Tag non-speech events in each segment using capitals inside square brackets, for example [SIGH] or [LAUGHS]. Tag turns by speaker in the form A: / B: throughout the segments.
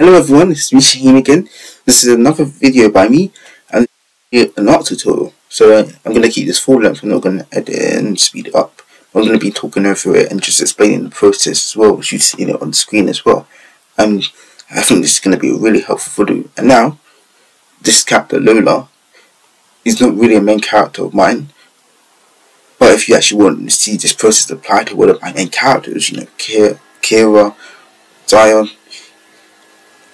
A: Hello everyone, it's me again. This is another video by me and an art tutorial. So uh, I'm going to keep this full length, I'm not going to edit and speed it up. I'm going to be talking over it and just explaining the process as well as you've seen it on the screen as well. And I think this is going to be a really helpful video. And now, this character Lola is not really a main character of mine. But if you actually want to see this process applied to one of my main characters, you know, Kira, Zion,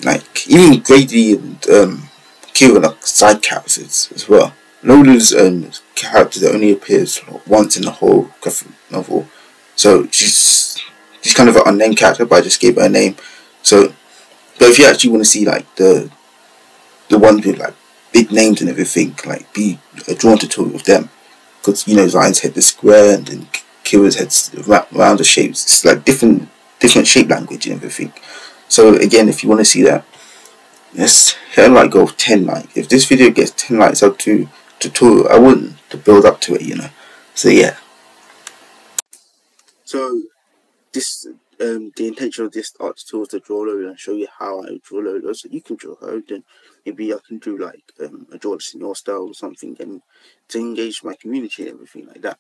A: like even Grady and um, Kira are side characters as well. Lola's um, character that only appears once in the whole graphic novel, so she's she's kind of an unnamed character, but I just gave her a name. So, but if you actually want to see like the the ones with like big names and everything, like be drawn to talk with them, because you know Zion's head is square and then Kira's head's rounder shapes. It's like different different shape language and everything. So again, if you want to see that, let's hit a like goal of 10 like If this video gets 10 likes, I'll do tutorial. I want to build up to it, you know. So yeah. So this um the intention of this art tutorial is to draw Lola and show you how I draw Lola so you can draw her then maybe I can do like um a draw this in your style or something and to engage my community and everything like that.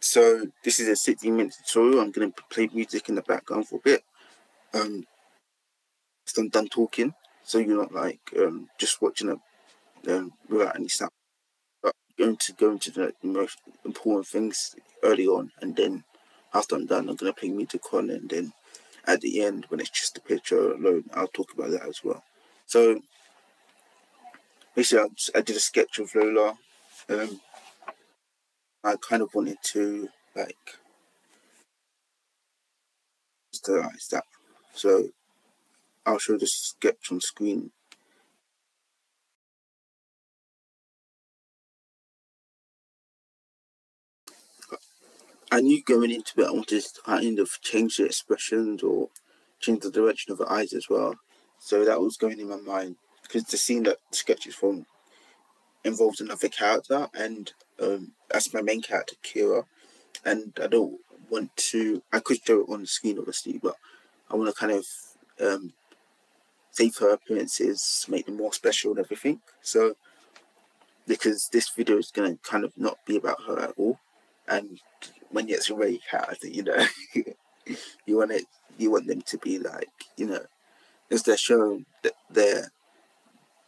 A: So this is a 16 minute tutorial. I'm gonna play music in the background for a bit um I'm done talking, so you're not like um just watching it um without any sound. But going to go into the most important things early on, and then after I'm done, I'm gonna play music on, and then at the end when it's just the picture alone, I'll talk about that as well. So basically, I, I did a sketch of Lola. Um, I kind of wanted to like stylize that so I'll show the sketch on screen. I knew going into it I wanted to kind of change the expressions or change the direction of the eyes as well. So that was going in my mind because the scene that the sketch is from involves another character and um, that's my main character Kira and I don't want to I could show it on the screen obviously but I want to kind of um, save her appearances, make them more special and everything. So, because this video is going to kind of not be about her at all, and when it's already hard, you know, [LAUGHS] you want it, you want them to be like, you know, as they're showing that they're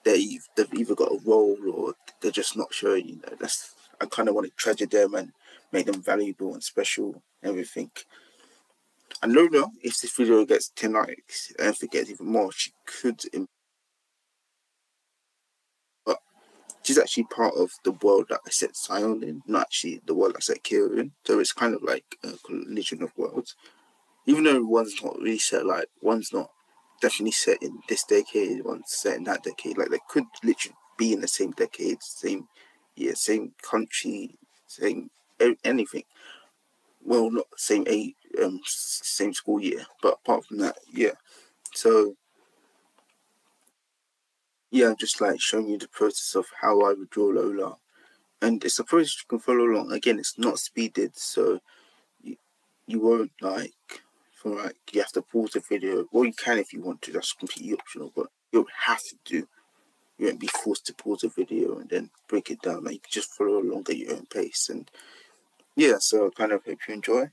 A: they they've either got a role or they're just not showing. You know, that's I kind of want to treasure them and make them valuable and special, and everything. And Lola, if this video gets 10 likes and if it gets even more, she could. But she's actually part of the world that I set Zion in, not actually the world I set Kira in. So it's kind of like a collision of worlds. Even though one's not really set, like, one's not definitely set in this decade, one's set in that decade. Like, they could literally be in the same decade, same year, same country, same anything well, not same age, um, same school year, but apart from that, yeah. So, yeah, I'm just like showing you the process of how I would draw Lola, and it's a process you can follow along. Again, it's not speeded, so you, you won't like for like you have to pause the video. Well, you can if you want to. That's completely optional, but you don't have to do. You won't be forced to pause the video and then break it down. Like you can just follow along at your own pace and yeah, so kind of hope you enjoy.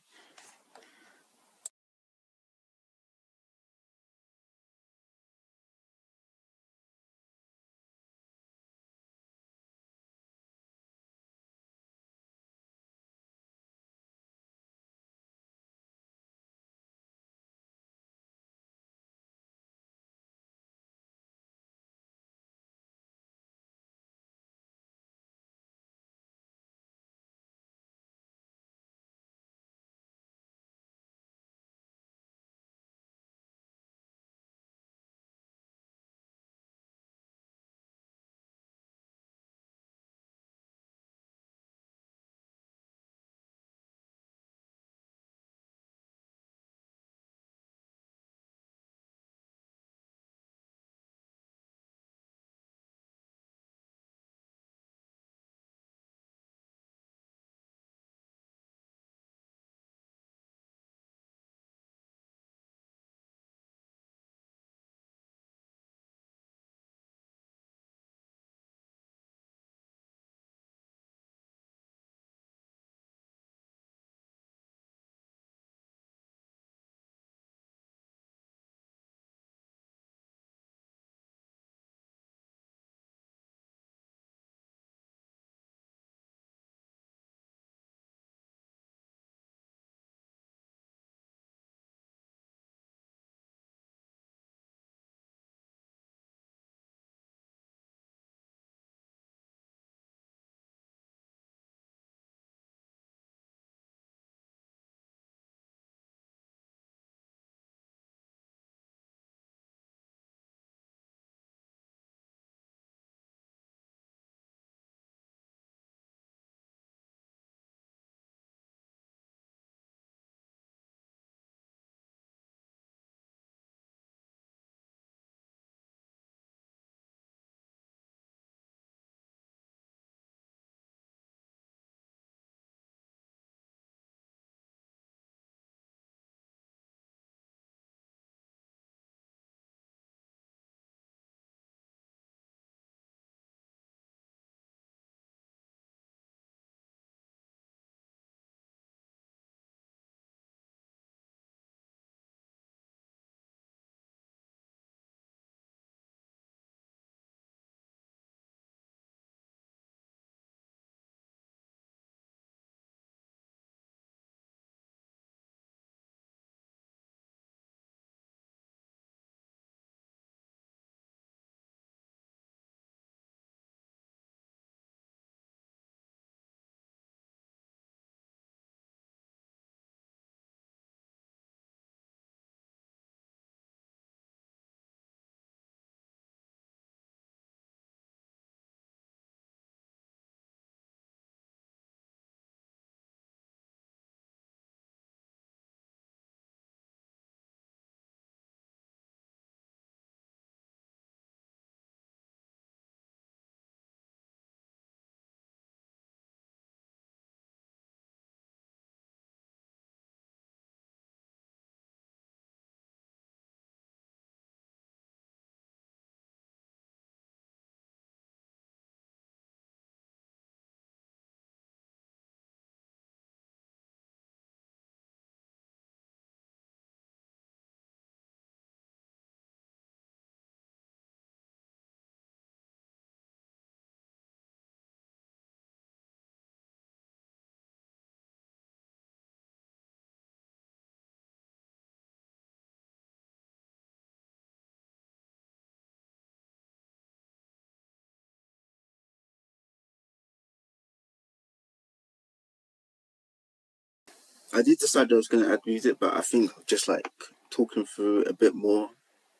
A: I did decide I was going to add music, but I think just like talking through a bit more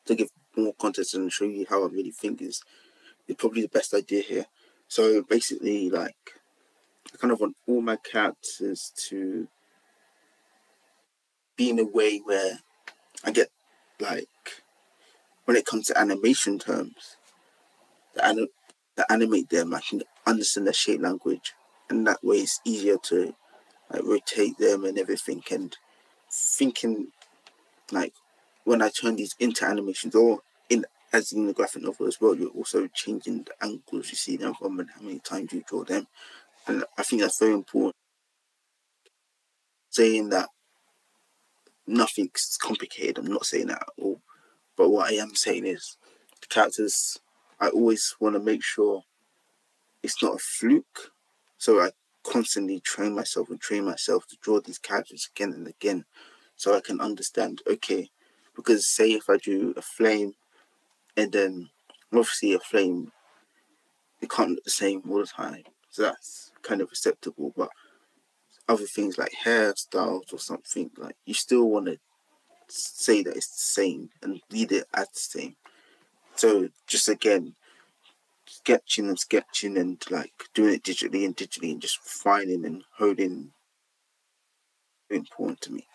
A: to give more context and show you how I really think is, is probably the best idea here. So basically, like, I kind of want all my characters to be in a way where I get like when it comes to animation terms, the, anim- the animate them, I can understand their shape language, and that way it's easier to like rotate them and everything. And thinking like when I turn these into animations or in as in the graphic novel as well, you're also changing the angles you see them from and how many times you draw them. And I think that's very important. Saying that nothing's complicated, I'm not saying that at all. But what I am saying is the characters I always want to make sure it's not a fluke. So I constantly train myself and train myself to draw these characters again and again so I can understand okay because say if I do a flame and then obviously a flame it can't look the same all the time so that's kind of acceptable but other things like hairstyles or something like you still want to say that it's the same and read it as the same. So just again sketching and sketching and like doing it digitally and digitally and just refining and holding. Important to me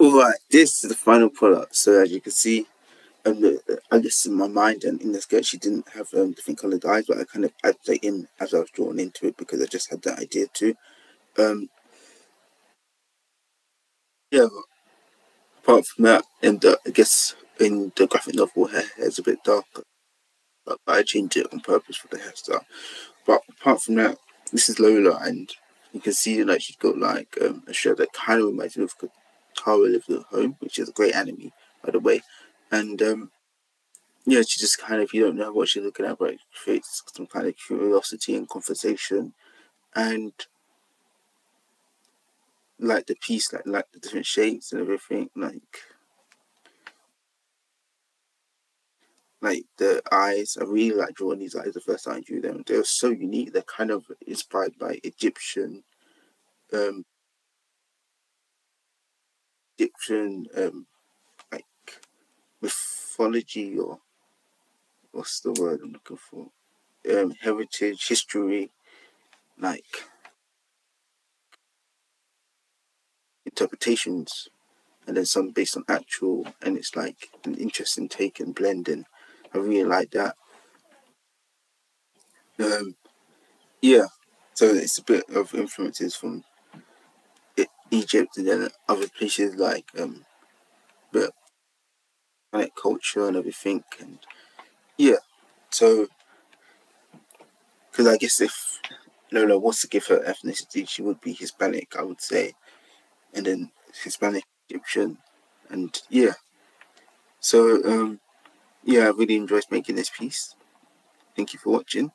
A: Alright, this is the final product. So as you can see, um, the, I guess in my mind and in the skirt she didn't have um, different coloured eyes, but I kind of added that in as I was drawn into it because I just had that idea too. Um, yeah, apart from that, and uh, I guess in the graphic novel her hair is a bit darker, but I changed it on purpose for the hairstyle. But apart from that, this is Lola, and you can see like she's got like um, a shirt that kind of reminds me of Kotaro Lives at Home, which is a great anime, by the way. And um, yeah, she just kind of, you don't know what she's looking at, but it creates some kind of curiosity and conversation. And like the piece, like like the different shapes and everything, like like the eyes. I really like drawing these eyes the first time I drew them. They're so unique. They're kind of inspired by Egyptian um Egyptian um like mythology or what's the word I'm looking for? Um heritage, history, like interpretations and then some based on actual and it's like an interesting take and blending. I really like that. Um yeah. So it's a bit of influences from Egypt and then other places like um but planet culture and everything and yeah. So because I guess if Lola was to give her ethnicity, she would be Hispanic, I would say and then Hispanic Egyptian, and yeah. So um, yeah, I really enjoyed making this piece. Thank you for watching.